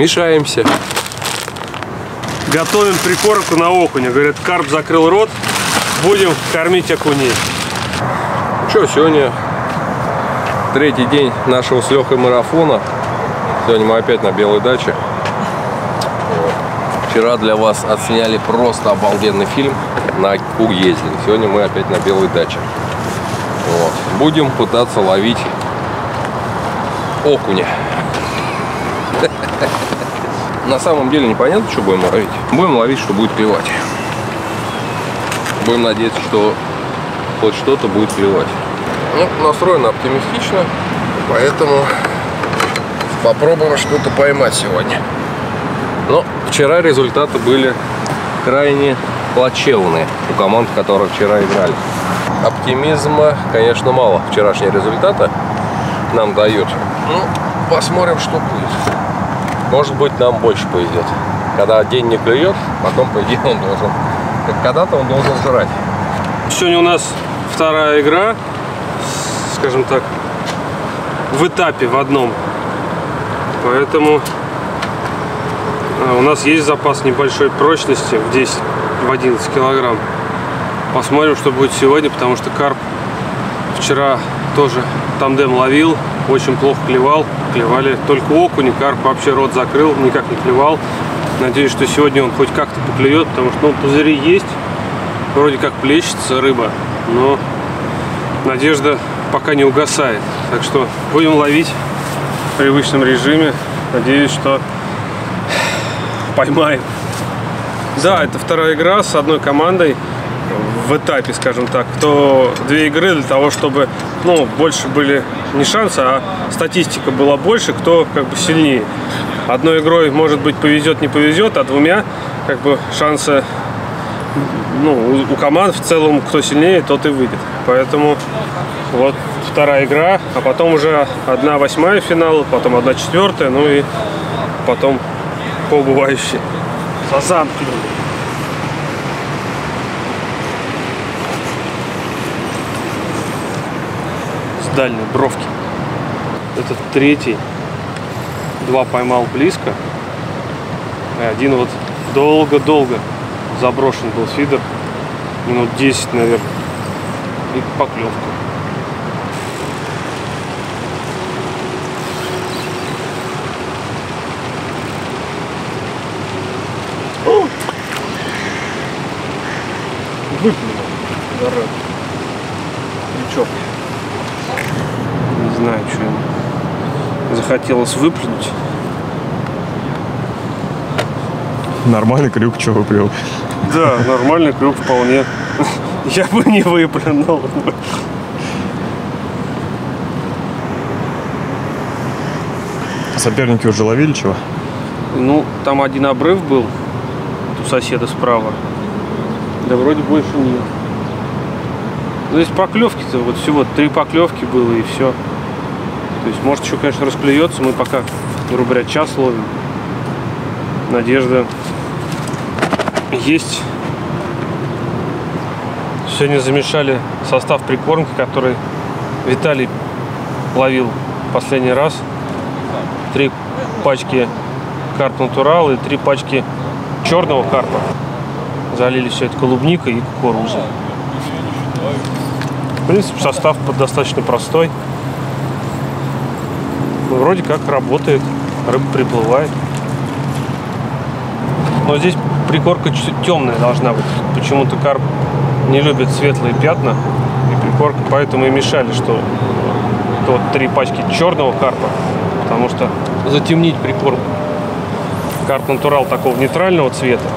мешаемся. Готовим прикормку на окуня. Говорят, карп закрыл рот, будем кормить окуней. Что, сегодня третий день нашего с Лехой марафона. Сегодня мы опять на белой даче. Вчера для вас отсняли просто обалденный фильм на ездили. Сегодня мы опять на белой даче. Вот. Будем пытаться ловить окуня. На самом деле непонятно, что будем ловить. Будем ловить, что будет клевать. Будем надеяться, что хоть что-то будет клевать. Ну, настроено оптимистично, поэтому попробуем что-то поймать сегодня. Но вчера результаты были крайне плачевные у команд, которые вчера играли. Оптимизма, конечно, мало. Вчерашние результаты нам дают. Ну, посмотрим, что будет. Может быть, нам больше повезет. Когда день не клюет, потом, по идее, он должен... Когда-то он должен жрать. Сегодня у нас вторая игра, скажем так, в этапе в одном. Поэтому а, у нас есть запас небольшой прочности в 10 в 11 килограмм. Посмотрим, что будет сегодня, потому что карп вчера тоже тандем ловил, очень плохо клевал. Клевали только окуни, карп вообще рот закрыл, никак не клевал. Надеюсь, что сегодня он хоть как-то поклюет, потому что ну, пузыри есть, вроде как плещется рыба, но надежда пока не угасает. Так что будем ловить в привычном режиме. Надеюсь, что поймаем. Да, это вторая игра с одной командой в этапе, скажем так. То две игры для того, чтобы ну, больше были не шансы, а статистика была больше, кто как бы сильнее. Одной игрой, может быть, повезет, не повезет, а двумя как бы шансы ну, у команд в целом, кто сильнее, тот и выйдет. Поэтому вот вторая игра, а потом уже одна восьмая финал, потом одна четвертая, ну и потом по убывающей. Сазан С дальней бровки. Этот третий. Два поймал близко. И один вот долго-долго заброшен был фидер. Минут 10, наверное. И поклевка. Выплюнул. Зараза. Знаю, что ему захотелось выплюнуть. Нормальный крюк, что выплел. Да, нормальный крюк вполне. Я бы не выплюнул. Соперники уже ловили чего? Ну, там один обрыв был у соседа справа. Да вроде больше нет. Ну, здесь поклевки-то, вот всего три поклевки было и все. То есть, может, еще, конечно, расклюется. Мы пока, грубо говоря, час ловим. Надежда есть. Сегодня замешали состав прикормки, который Виталий ловил последний раз. Три пачки карп натурал и три пачки черного карпа. Залили все это клубникой и кукурузой. В принципе, состав достаточно простой. Вроде как работает, рыба приплывает. Но здесь прикорка чуть темная должна быть. Почему-то карп не любит светлые пятна и прикорка, поэтому и мешали, что вот три пачки черного карпа, потому что затемнить прикормку. Карп натурал такого нейтрального цвета.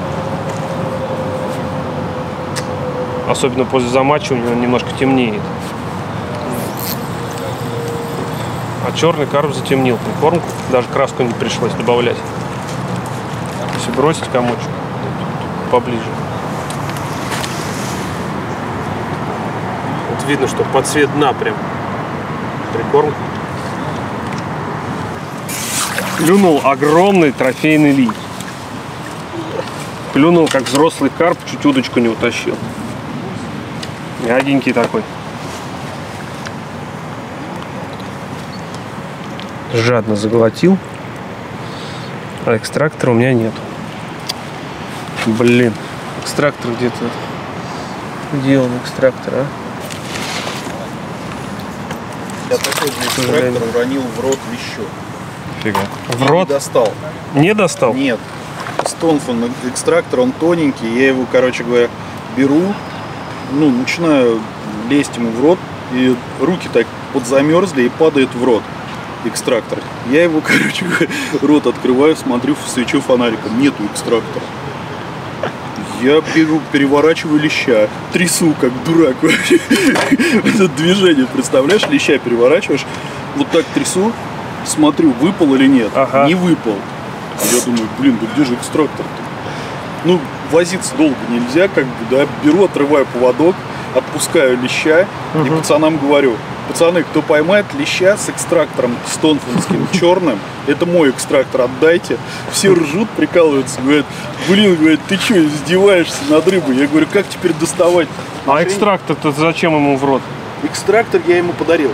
Особенно после замачивания он немножко темнеет. А черный карп затемнил прикормку. Даже краску не пришлось добавлять. Если бросить комочек поближе. Вот видно, что под цвет дна прям прикормка. Клюнул огромный трофейный линь. Клюнул, как взрослый карп, чуть удочку не утащил. Мягенький такой. Жадно заглотил. А экстрактора у меня нету. Блин, экстрактор где-то. Где он, экстрактор, а? Я такой же сожалению. экстрактор уронил в рот еще. Фига. В Не рот достал. не достал? Нет. Стонфон экстрактор, он тоненький. Я его, короче говоря, беру, ну, начинаю лезть ему в рот, и руки так подзамерзли и падает в рот экстрактор. Я его, короче рот открываю, смотрю, свечу фонариком. Нету экстрактора. Я беру, переворачиваю леща, трясу, как дурак вообще. Это движение, представляешь, леща переворачиваешь, вот так трясу, смотрю, выпал или нет. Ага. Не выпал. Я думаю, блин, да где же экстрактор-то? Ну, возиться долго нельзя, как бы, да, беру, отрываю поводок, отпускаю леща и пацанам говорю, пацаны, кто поймает леща с экстрактором стонфонским черным, это мой экстрактор, отдайте. Все ржут, прикалываются, говорят, блин, говорят, ты что, издеваешься над рыбой? Я говорю, как теперь доставать? А экстрактор-то зачем ему в рот? Экстрактор я ему подарил.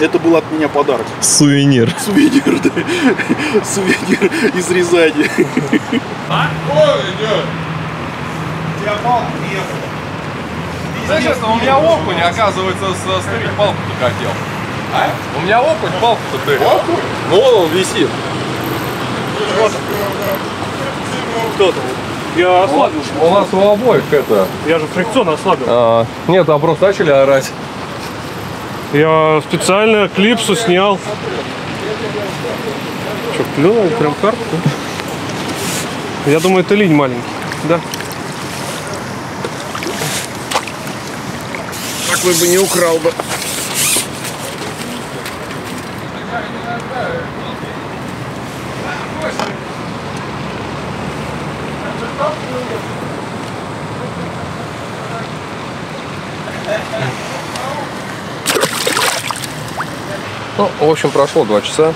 Это был от меня подарок. Сувенир. Сувенир, да. Сувенир из Рязани. Знаешь, честно, у меня окунь, оказывается, со стырить палку-то хотел. А? У меня окунь палку-то тырил. Ну, вон он висит. Кто там? Я ослабил. У нас у обоих это... Я же фрикцион ослабил. а, нет, там просто начали орать. Я специально клипсу снял. Что, клюнул прям карту? Я думаю, это линь маленький. Да. Такой бы не украл бы. Ну, в общем, прошло два часа.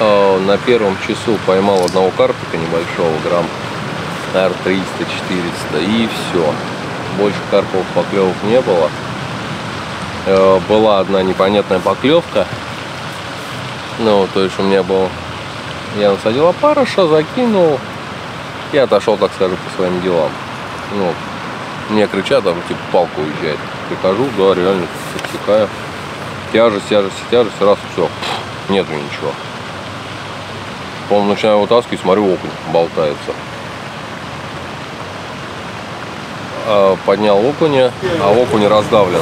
Э, На первом часу поймал одного карпика небольшого, грамм, наверное, 300-400, и все. Больше карповых поклевок не было. Э, Была одна непонятная поклевка. Ну, то есть у меня был... Я насадил опарыша, закинул и отошел, так скажем, по своим делам. Ну, мне кричат, там, типа, палка уезжает. Прихожу, да, реально отсекаю. Тяжесть, тяжесть, тяжесть, раз, все, нету ничего. Потом начинаю вытаскивать, смотрю, окунь болтается. А, Поднял окуня, а окунь раздавлен.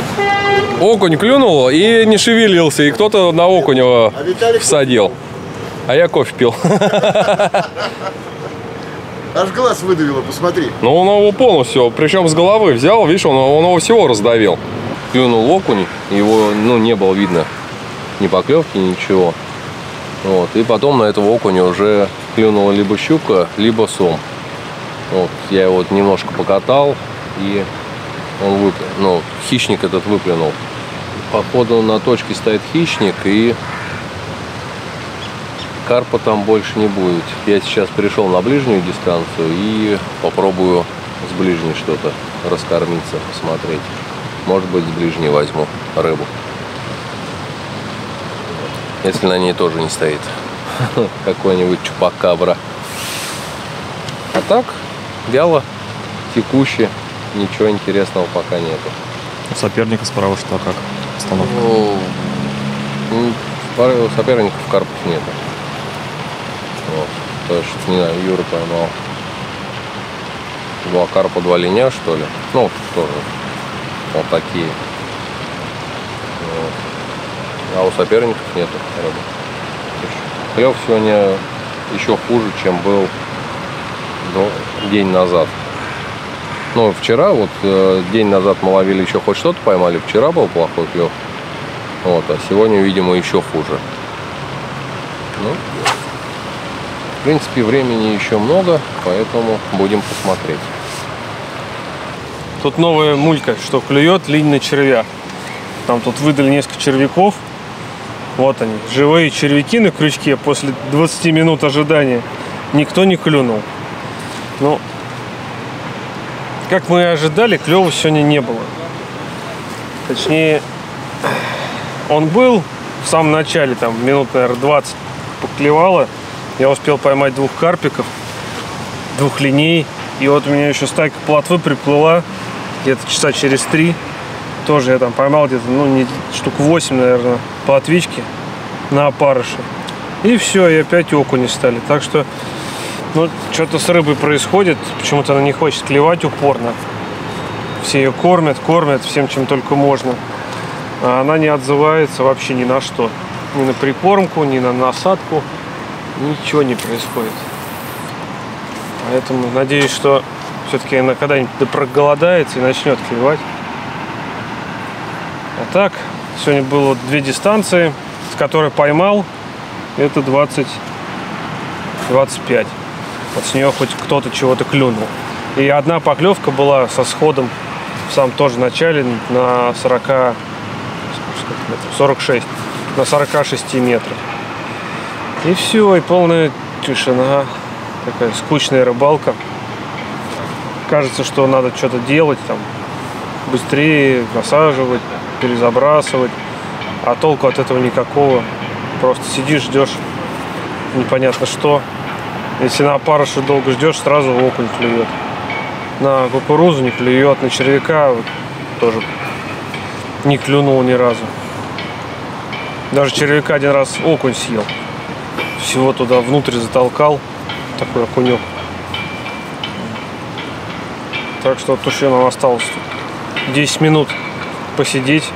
Окунь клюнул и не шевелился, и кто-то на окуня всадил. А я кофе пил. Аж глаз выдавило, посмотри. Ну, он его полностью, причем с головы взял, видишь, он, он его всего раздавил. Клюнул окунь, его, ну, не было видно ни поклевки, ничего. Вот, и потом на этого окуня уже клюнула либо щука, либо сом. Вот, я его вот немножко покатал, и он выплюнул, ну, хищник этот выплюнул. Походу на точке стоит хищник, и карпа там больше не будет. Я сейчас перешел на ближнюю дистанцию и попробую с ближней что-то раскормиться, посмотреть. Может быть, с ближней возьму рыбу. Если на ней тоже не стоит какой-нибудь чупакабра. А так, вяло, текуще, ничего интересного пока нету. У соперника справа что, как? Остановка. Ну, пары соперников карпов нету. Вот. То есть, не знаю, Юра поймал. Два карпа, два линя, что ли. Ну, тоже вот такие. Вот. А у соперников нету рыбы. Клев сегодня еще хуже, чем был ну, день назад. Ну, вчера, вот э, день назад мы ловили еще хоть что-то поймали. Вчера был плохой клев. Вот, а сегодня, видимо, еще хуже. Ну, в принципе, времени еще много, поэтому будем посмотреть. Тут новая мулька, что клюет линь на червя. Там тут выдали несколько червяков. Вот они, живые червяки на крючке после 20 минут ожидания. Никто не клюнул. Ну, как мы и ожидали, клёва сегодня не было. Точнее, он был в самом начале, там минут, наверное, 20 поклевало. Я успел поймать двух карпиков, двух линей. И вот у меня еще стайка плотвы приплыла где-то часа через три. Тоже я там поймал где-то, ну, не, штук 8, наверное, плотвички на опарыше. И все, и опять окуни стали. Так что, ну, что-то с рыбой происходит. Почему-то она не хочет клевать упорно. Все ее кормят, кормят всем, чем только можно. А она не отзывается вообще ни на что. Ни на прикормку, ни на насадку. Ничего не происходит. Поэтому надеюсь, что все-таки она когда-нибудь да проголодается и начнет клевать. А так, сегодня было две дистанции, с которой поймал. Это 20 25. Вот с нее хоть кто-то чего-то клюнул. И одна поклевка была со сходом в самом тоже начале на 40 сколько метров? 46 на 46 метрах. И все и полная тишина. Такая скучная рыбалка. Кажется что надо что-то делать там быстрее насаживать перезабрасывать. А толку от этого никакого. Просто сидишь ждешь непонятно что если на опарыше долго ждешь сразу окунь клюет на кукурузу не клюет, на червяка вот, тоже не клюнул ни разу. Даже червяка один раз окунь съел. Всего туда внутрь затолкал. Такой окунек. Так что вот еще нам осталось 10 минут посидеть.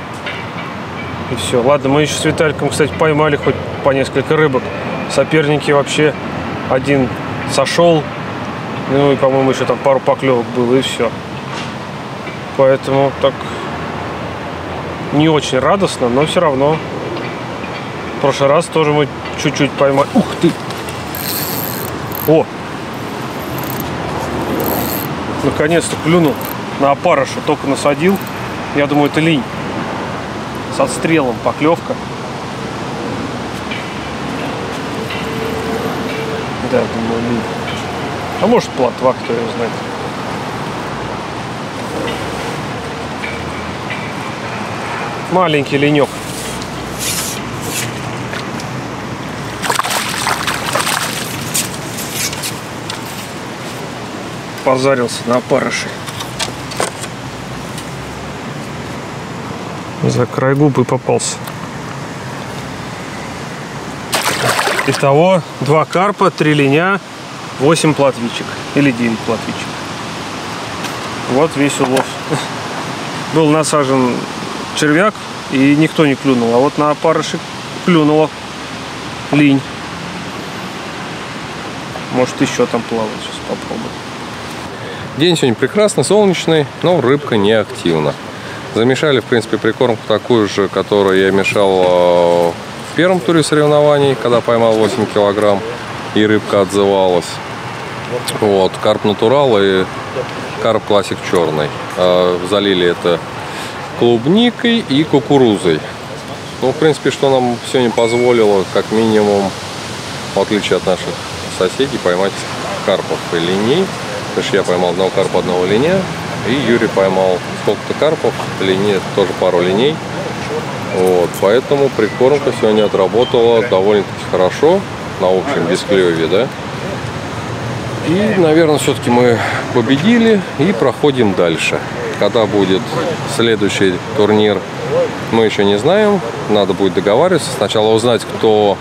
И все. Ладно, мы еще с Витальком, кстати, поймали хоть по несколько рыбок. Соперники вообще один сошел, ну и, по-моему, еще там пару поклевок было, и все. Поэтому так не очень радостно, но все равно. В прошлый раз тоже мы чуть-чуть поймали. Ух ты! О! Наконец-то клюнул на опарыша, только насадил. Я думаю, это линь. С отстрелом поклевка. Да, думаю, линь. А может плотва, кто ее знает. Маленький ленек. Позарился на опарыши. За край губы попался. Итого два карпа, три линя, 8 плотвичек или 9 плотвичек. Вот весь улов. Был насажен червяк и никто не клюнул. А вот на опарышек клюнула линь. Может еще там плавать. Сейчас попробуем. День сегодня прекрасный, солнечный, но рыбка не активна. Замешали, в принципе, прикормку такую же, которую я мешал э, в первом туре соревнований, когда поймал 8 килограмм, и рыбка отзывалась. Вот, карп натурал и карп классик черный. А, залили это клубникой и кукурузой. Ну, в принципе, что нам сегодня позволило, как минимум, в отличие от наших соседей, поймать карпов и линей. Потому что я поймал одного карпа, одного линя. И Юрий поймал сколько-то карпов, линей, тоже пару линей. Вот, поэтому прикормка сегодня отработала довольно-таки хорошо на общем бесклеве, да. И, наверное, все-таки мы победили и проходим дальше. Когда будет следующий турнир, мы еще не знаем. Надо будет договариваться. Сначала узнать, кто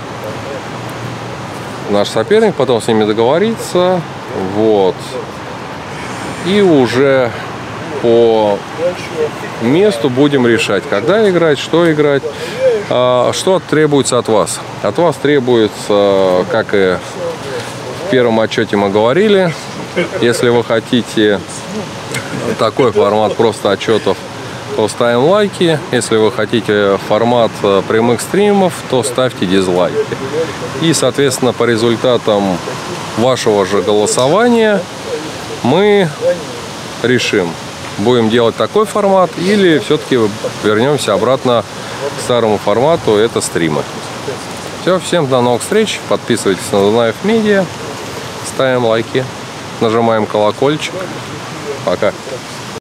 наш соперник, потом с ними договориться. Вот. И уже по месту будем решать, когда играть, что играть. А, что требуется от вас? От вас требуется, как и в первом отчете мы говорили, если вы хотите такой формат просто отчетов, то ставим лайки. Если вы хотите формат э, прямых стримов, то ставьте дизлайки. И, соответственно, по результатам вашего же голосования мы решим, будем делать такой формат или все-таки вернемся обратно к старому формату, это стримы. Все, всем до новых встреч. Подписывайтесь на Дунаев Медиа. Ставим лайки. Нажимаем колокольчик. Пока.